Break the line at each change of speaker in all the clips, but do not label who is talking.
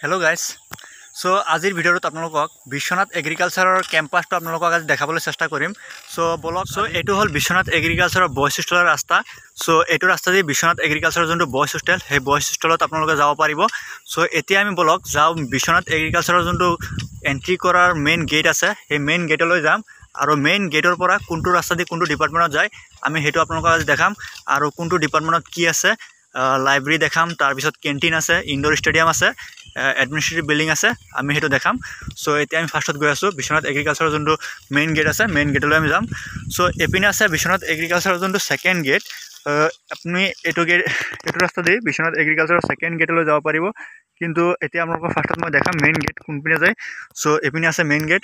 Hello guys চ' আজিৰ ভিডিঅ'টোত আপোনালোকক বিশ্বনাথ এগ্ৰিকালচাৰৰ কেম্পাছটো আপোনালোকক আজি দেখাবলৈ চেষ্টা কৰিম। চ' বলক চ' এইটো হ'ল বিশ্বনাথ এগ্ৰিকালচাৰৰ বইজ হোষ্টেলৰ ৰাস্তা। চ' এইটো ৰাস্তা দি বিশ্বনাথ এগ্ৰিকালচাৰৰ যোনটো বইজ হোষ্টেল সেই বইজ হোষ্টেলত আপোনালোকে যাব পাৰিব। চ' এতিয়া আমি বলক যাওঁ বিশ্বনাথ এগ্ৰিকালচাৰৰ যোনটো এণ্ট্ৰি কৰাৰ মেইন গেট আছে সেই মেইন গেটলৈ যাম। আৰু মেইন গেটৰ পৰা কোনটো ৰাস্তা দি কোনটো ডিপাৰ্টমেণ্টত যায় আমি সেইটো আপোনালোকক আজি দেখাম। আৰু কোনটো ডিপাৰ্টমেণ্টত কি আছে লাইব্ৰেৰী দেখাম। তাৰপিছত কেণ্টিন আছে ইনডোৰ ষ্টেডিয়াম আছে। এডমিনিষ্ট্ৰেটিভ বিল্ডিং আছে আমি সেইটো দেখাম। চ' এতিয়া আমি ফাৰ্ষ্টত গৈ আছোঁ বিশ্বনাথ এগ্ৰিকালচাৰৰ যোনটো মেইন গেট আছে মেইন গেটলৈ আমি যাম। চ' এইপিনে আছে বিশ্বনাথ এগ্ৰিকালচাৰৰ যোনটো ছেকেণ্ড গেট আপুনি এইটো গেট এইটো ৰাস্তা দি বিশ্বনাথ এগ্ৰিকালচাৰৰ ছেকেণ্ড গেটলৈ যাব পাৰিব। কিন্তু এতিয়া আপোনালোকৰ ফাৰ্ষ্টত মই দেখাম মেইন গেট কোনপিনে যায়। চ' এইপিনে আছে মেইন গেট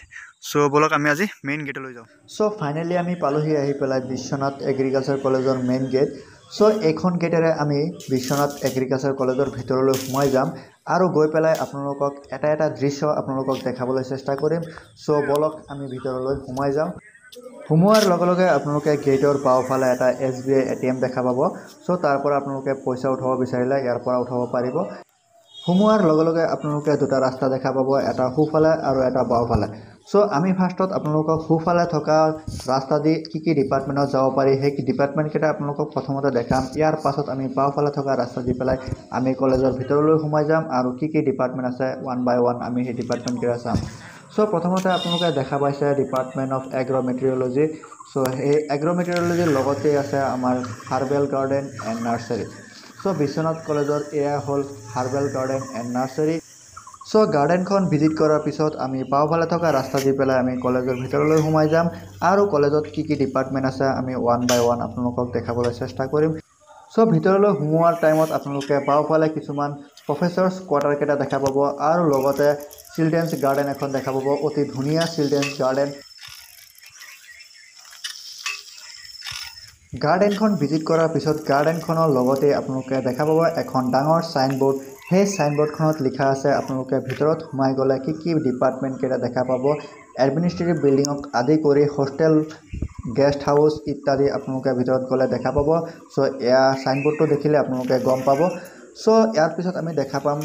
চ' ব'লক আমি আজি মেইন গেটলৈ যাওঁ।
চ' ফাইনেলি আমি পালোহি আহি পেলাই বিশ্বনাথ এগ্ৰিকালচাৰ কলেজৰ মেইন গেট চ' এইখন গেটেৰে আমি বিশ্বনাথ এগ্ৰিকালচাৰ কলেজৰ ভিতৰলৈ সোমাই যাম আৰু গৈ পেলাই আপোনালোকক এটা এটা দৃশ্য আপোনালোকক দেখাবলৈ চেষ্টা কৰিম। চ' বলক আমি ভিতৰলৈ সোমাই যাওঁ। সোমোৱাৰ লগে লগে আপোনালোকে গেটৰ বাওঁফালে এটা S B I A T M দেখা পাব। চ' তাৰ পৰা আপোনালোকে পইচা উঠাব বিচাৰিলে ইয়াৰ পৰা উঠাব পাৰিব। সোমোৱাৰ লগে লগে আপোনালোকে দুটা ৰাস্তা দেখা পাব এটা সোঁফালে আৰু এটা বাওঁফালে। চ' আমি ফাৰ্ষ্টত আপোনালোকক সোঁফালে থকা ৰাস্তা দি কি কি ডিপাৰ্টমেণ্টত যাব পাৰি সেই ডিপাৰ্টমেণ্টকেইটা আপোনালোকক প্ৰথমতে দেখাম। ইয়াৰ পাছত আমি বাওঁফালে থকা ৰাস্তা দি পেলাই আমি কলেজৰ ভিতৰলৈ সোমাই যাম আৰু কি কি ডিপাৰ্টমেণ্ট আছে ওৱান বাই ওৱান আমি সেই ডিপাৰ্টমেণ্টকেইটা চাম। চ' প্ৰথমতে আপোনালোকে দেখা পাইছে department of agro' meteorology so' সেই এগ্ৰ' মেটেৰিয়লজিৰ লগতেই আছে আমাৰ herbal garden and nursery. So' Biswanath কলেজৰ এয়া হ'ল herbal garden and nursery. So' গাৰ্ডেনখন visit কৰাৰ পিছত আমি বাওঁফালে থকা ৰাস্তা দি পেলাই আমি কলেজৰ ভিতৰলৈ সোমাই যাম। আৰু কলেজত কি কি ডিপাৰ্টমেণ্ট আছে আমি ওৱান বাই ওৱান আপোনালোকক দেখাবলৈ চেষ্টা কৰিম। চ' ভিতৰলৈ সোমোৱাৰ টাইমত আপোনালোকে বাওঁফালে কিছুমান প্ৰফেচাৰ্ছ কোৱাৰ্টাৰকেইটা দেখা পাব আৰু লগতে চিলড্ৰেনছ গাৰ্ডেন এখন দেখা পাব। অতি ধুনীয়া চিলড্ৰেনছ গাৰ্ডেন গাৰ্ডেনখন ভিজিট কৰাৰ পিছত গাৰ্ডেনখনৰ লগতে আপোনালোকে দেখা পাব এখন ডাঙৰ ছাইনবোৰ্ড সেই ছাইনবোৰ্ডখনত লিখা আছে আপোনালোকে ভিতৰত সোমাই গ'লে কি কি ডিপাৰ্টমেণ্টকেইটা দেখা পাব? এডমিনিষ্ট্ৰেটিভ বিল্ডিঙক আদি কৰি হোষ্টেল গেষ্ট হাউচ ইত্যাদি আপোনালোকে ভিতৰত গ'লে দেখা পাব। চ' এয়া ছাইনবোৰ্ডটো দেখিলে আপোনালোকে গম পাব। চ' ইয়াৰ পিছত আমি দেখা পাম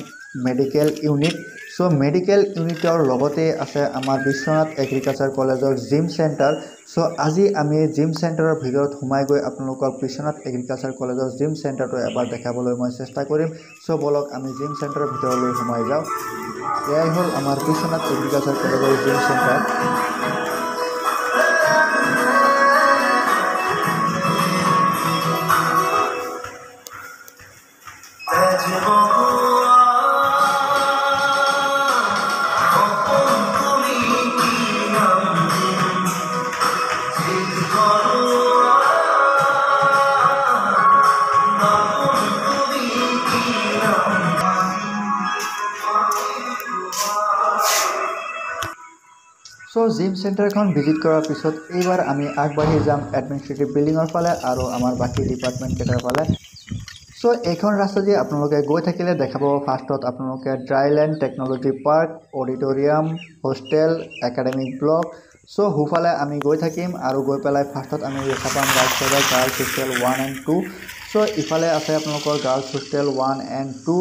মেডিকেল ইউনিট চ' মেডিকেল ইউনিটৰ লগতে আছে আমাৰ বিশ্বনাথ এগ্ৰিকালচাৰ কলেজৰ জিম চেণ্টাৰ চ' আজি আমি জিম চেণ্টাৰৰ ভিতৰত সোমাই গৈ আপোনালোকক বিশ্বনাথ এগ্ৰিকালচাৰ কলেজৰ জিম চেণ্টাৰটো এবাৰ দেখাবলৈ মই চেষ্টা কৰিম। চ' বলক আমি জিম চেণ্টাৰৰ ভিতৰলৈ সোমাই যাওঁ। এয়াই হ'ল আমাৰ বিশ্বনাথ এগ্ৰিকালচাৰ কলেজৰ জিম চেণ্টাৰ জিম চেণ্টাৰখন ভিজিট কৰাৰ পিছত এইবাৰ আমি আগবাঢ়ি যাম এডমিনিষ্ট্ৰেটিভ বিল্ডিঙৰ ফালে আৰু আমাৰ বাকী ডিপাৰ্টমেণ্টকেইটাৰ ফালে। চ' এইখন ৰাস্তা দি আপোনালোকে গৈ থাকিলে দেখা পাব ফাৰ্ষ্টত আপোনালোকে dryland technology park auditorium hostel academic block so' সোঁফালে আমি গৈ থাকিম আৰু গৈ পেলাই ফাৰ্ষ্টত আমি দেখা পাম ৰাইট চাইডে girls hostel one and two so' ইফালে আছে আপোনালোকৰ girls hostel one and two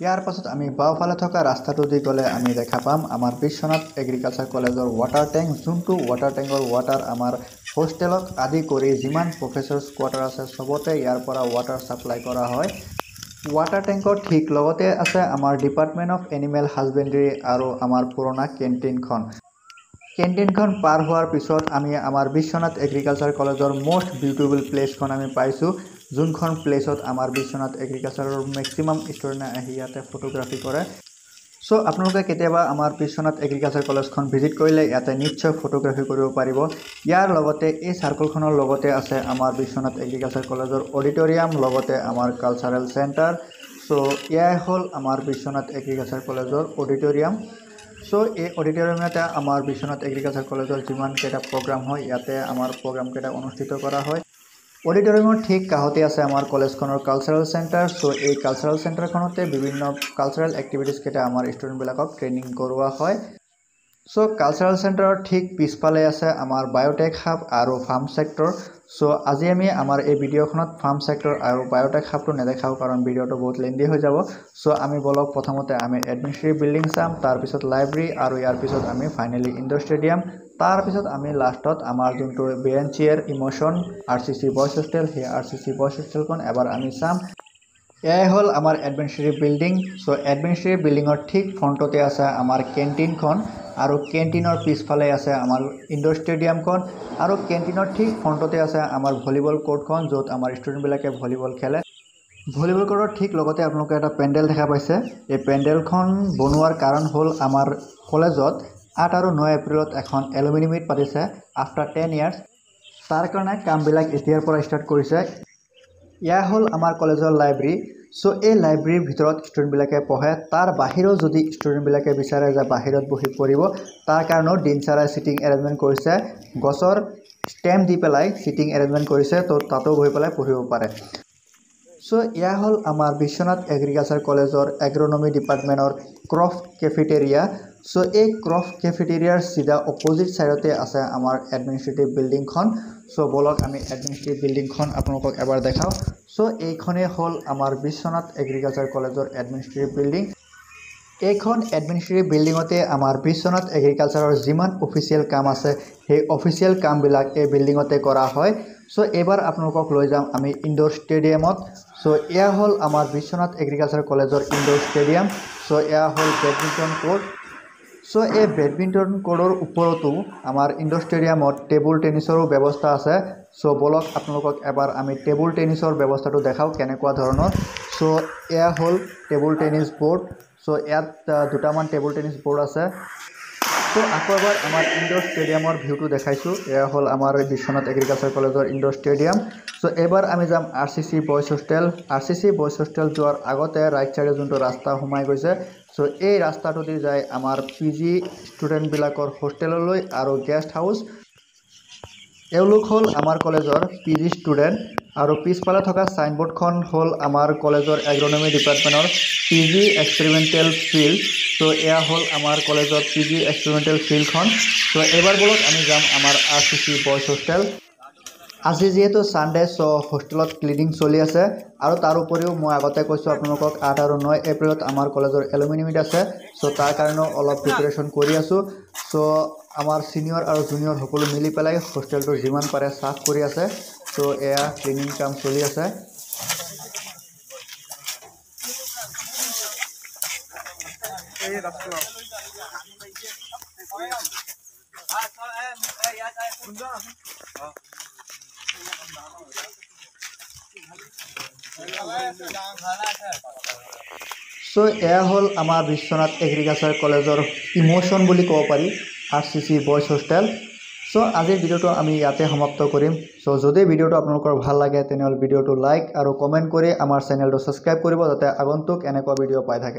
ইয়াৰ পাছত আমি বাওঁফালে থকা ৰাস্তাটো দি গ'লে আমি দেখা পাম আমাৰ বিশ্বনাথ এগ্ৰিকালচাৰ কলেজৰ ৱাটাৰ টেংক যোনটো ৱাটাৰ টেংকৰ ৱাটাৰ আমাৰ হোষ্টেলক আদি কৰি যিমান প্ৰফেচাৰ্ছ কোৱাৰ্টাৰ আছে চবতে ইয়াৰ পৰা ৱাটাৰ ছাপ্লাই কৰা হয়। ৱাটাৰ টেংকৰ ঠিক লগতে আছে আমাৰ ডিপাৰ্টমেণ্ট অফ এনিমেল হাজবেণ্ডেৰী আৰু আমাৰ পুৰণা কেণ্টিনখন কেণ্টিনখন পাৰ হোৱাৰ পিছত আমি আমাৰ বিশ্বনাথ এগ্ৰিকালচাৰ কলেজৰ মষ্ট বিউটিফুল প্লেচখন আমি পাইছোঁ। যোনখন প্লেচত আমাৰ বিশ্বনাথ এগ্ৰিকালচাৰৰ মেক্সিমাম ষ্টুডেণ্টে আহি ইয়াতে ফটোগ্ৰাফী কৰে। চ' আপোনালোকে কেতিয়াবা আমাৰ বিশ্বনাথ এগ্ৰিকালচাৰ কলেজখন ভিজিট কৰিলে ইয়াতে নিশ্চয় ফটোগ্ৰাফী কৰিব পাৰিব। ইয়াৰ লগতে এই চাৰ্কলখনৰ লগতে আছে আমাৰ বিশ্বনাথ এগ্ৰিকালচাৰ কলেজৰ অডিটৰিয়াম লগতে আমাৰ কালচাৰেল চেণ্টাৰ চ' এয়াই হ'ল আমাৰ বিশ্বনাথ এগ্ৰিকালচাৰ কলেজৰ অডিটৰিয়াম চ' এই অডিটৰিয়ামতে আমাৰ বিশ্বনাথ এগ্ৰিকালচাৰ কলেজৰ যিমানকেইটা প্ৰগ্ৰাম হয় ইয়াতে আমাৰ প্ৰগ্ৰামকেইটা অনুষ্ঠিত কৰা হয়। অডিটৰিয়ামৰ ঠিক কাষতে আছে আমাৰ কলেজখনৰ কালচাৰেল চেণ্টাৰ চ' এই কালচাৰেল চেণ্টাৰখনতে বিভিন্ন কালচাৰেল এক্টিভিটিছকেইটা আমাৰ ষ্টুডেণ্টবিলাকক ট্ৰেইনিং কৰোৱা হয়। চ' কালচাৰেল চেণ্টাৰৰ ঠিক পিছফালে আছে আমাৰ বায়'টেক হাব আৰু ফাৰ্ম ছেক্টৰ চ' আজি আমি আমাৰ এই ভিডিঅ'খনত ফাৰ্ম ছেক্টৰ আৰু বায়'টেক হাবটো নেদেখাওঁ কাৰণ ভিডিঅ'টো বহুত লেন্দি হৈ যাব। চ' আমি বলক প্ৰথমতে আমি এডমিনিষ্ট্ৰেটিভ বিল্ডিং চাম তাৰপিছত লাইব্ৰেৰী আৰু ইয়াৰ পিছত আমি ফাইনেলি ইণ্ডোৰ ষ্টেডিয়াম তাৰপিছত আমি লাষ্টত আমাৰ যোনটো বি এন চি এৰ emotion R C C boys hostel সেই আৰ চি চি বইজ হোষ্টেলখন এবাৰ আমি চাম। এয়াই হ'ল আমাৰ এডমিনিষ্ট্ৰেটিভ বিল্ডিং চ' এডমিনিষ্ট্ৰেটিভ বিল্ডিঙৰ ঠিক ফ্ৰণ্টতে আছে আমাৰ কেণ্টিনখন আৰু কেণ্টিনৰ পিছফালে আছে আমাৰ ইণ্ডোৰ ষ্টেডিয়ামখন আৰু কেণ্টিনৰ ঠিক ফ্ৰণ্টতে আছে আমাৰ ভলীবল ক'ৰ্টখন য'ত আমাৰ ষ্টুডেণ্টবিলাকে ভলীবল খেলে। ভলীবল ক'ৰ্টৰ ঠিক লগতে আপোনালোকে এটা পেণ্ডেল দেখা পাইছে। এই পেণ্ডেলখন বনোৱাৰ কাৰণ হ'ল আমাৰ কলেজত আঠ আৰু ন এপ্ৰিলত এখন এলুমিনি মিট পাতিছে আফটাৰ টেন ইয়াৰ্ছ। তাৰ কাৰণে কামবিলাক এতিয়াৰ পৰা ষ্টাৰ্ট কৰিছে। এয়া হ'ল আমাৰ কলেজৰ লাইব্ৰেৰী। চ' এই লাইব্ৰেৰীৰ ভিতৰত ষ্টুডেণ্টবিলাকে পঢ়ে তাৰ বাহিৰেও যদি ষ্টুডেণ্টবিলাকে বিচাৰে যে বাহিৰত বহি পঢ়িব তাৰ কাৰণেও দিন চাৰাই ছিটিং এৰেঞ্জমেণ্ট কৰিছে। গছৰ ষ্টেম দি পেলাই ছিটিং এৰেঞ্জমেণ্ট কৰিছে ত' তাতো বহি পেলাই পঢ়িব পাৰে। চ' এয়া হ'ল আমাৰ বিশ্বনাথ এগ্ৰিকালচাৰ কলেজৰ এগ্ৰনমি ডিপাৰ্টমেণ্টৰ ক্ৰফ কেফেটেৰিয়া চ' এই ক্ৰফ কেফেটেৰিয়াৰ চিধা অপজিট ছাইডতে আছে আমাৰ এডমিনিষ্ট্ৰেটিভ বিল্ডিংখন চ' বলক আমি এডমিনিষ্ট্ৰেটিভ বিল্ডিংখন আপোনালোকক এবাৰ দেখাওঁ। চ' এইখনেই হ'ল আমাৰ বিশ্বনাথ এগ্ৰিকালচাৰ কলেজৰ এডমিনিষ্ট্ৰেটিভ বিল্ডিং এইখন এডমিনিষ্ট্ৰেটিভ বিল্ডিঙতে আমাৰ বিশ্বনাথ এগ্ৰিকালচাৰৰ যিমান অফিচিয়েল কাম আছে সেই অফিচিয়েল কামবিলাক এই বিল্ডিঙতে কৰা হয়। চ' এইবাৰ আপোনালোকক লৈ যাম আমি ইণ্ডোৰ ষ্টেডিয়ামত চ' এয়া হ'ল আমাৰ বিশ্বনাথ এগ্ৰিকালচাৰ কলেজৰ ইণ্ডোৰ ষ্টেডিয়াম চ' এয়া হ'ল বেডমিণ্টন কোৰ্ট চ' এই বেডমিণ্টন কোৰ্টৰ ওপৰতো আমাৰ ইণ্ডোৰ ষ্টেডিয়ামত টেবুল টেনিছৰো ব্যৱস্থা আছে। চ' বলক আপোনালোকক এবাৰ আমি টেবুল টেনিছৰ ব্যৱস্থাটো দেখাওঁ কেনেকুৱা ধৰণৰ। চ' এয়া হ'ল টেবুল টেনিছ বৰ্ড চ' ইয়াত দুটামান টেবুল টেনিছ বৰ্ড আছে। চ' আকৌ এবাৰ আমাৰ ইণ্ডোৰ ষ্টেডিয়ামৰ ভিউটো দেখাইছোঁ। এয়া হ'ল আমাৰ বিশ্বনাথ এগ্ৰিকালচাৰ কলেজৰ ইণ্ডোৰ ষ্টেডিয়াম। চ' এইবাৰ আমি যাম R C C boys hostel. R C C boys hostel যোৱাৰ আগতে ৰাইট ছাইডে যোনটো ৰাস্তা সোমাই গৈছে চ' এই ৰাস্তাটো দি যায় আমাৰ পি জি ষ্টুডেণ্টবিলাকৰ হোষ্টেললৈ আৰু গেষ্ট হাউচ এওঁলোক হ'ল আমাৰ কলেজৰ পি জি ষ্টুডেণ্ট আৰু পিছফালে থকা ছাইনবোৰ্ডখন হ'ল আমাৰ কলেজৰ এগ্ৰনমি ডিপাৰ্টমেণ্টৰ P G experimental field so' এয়া হ'ল আমাৰ কলেজৰ পি জি এক্সপেৰিমেণ্টেল ফিল্ডখন চ' এইবাৰ বলক আমি যাম আমাৰ R C C boys hostel আজি যিহেতু ছানডে চ' হোষ্টেলত ক্লিনিং চলি আছে আৰু তাৰ উপৰিও মই আগতে কৈছোঁ আপোনালোকক আঠ আৰু ন এপ্ৰিলত আমাৰ কলেজৰ এলুমিনি মিট আছে। চ' তাৰ কাৰণেও অলপ প্ৰিপেৰেশ্যন কৰি আছোঁ। চ' আমাৰ ছিনিয়ৰ আৰু জুনিয়ৰ সকলো মিলি পেলাই হোষ্টেলটো যিমান পাৰে চাফ কৰি আছে। চ' এয়া ক্লিনিং কাম চলি আছে। চ' এয়া হ'ল আমাৰ বিশ্বনাথ এগ্ৰিকালচাৰ কলেজৰ ইম'শ্যন বুলি ক'ব পাৰি। R C C boys hostel so' আজিৰ ভিডিঅ'টো আমি ইয়াতে সমাপ্ত কৰিম। চ' যদি ভিডিঅ'টো আপোনালোকৰ ভাল লাগে তেনেহ'লে ভিডিঅ'টো লাইক আৰু কমেণ্ট কৰি আমাৰ চেনেলটো ছাবস্ক্ৰাইব কৰিব যাতে আগন্তুক এনেকুৱা ভিডিঅ' পাই থাকে।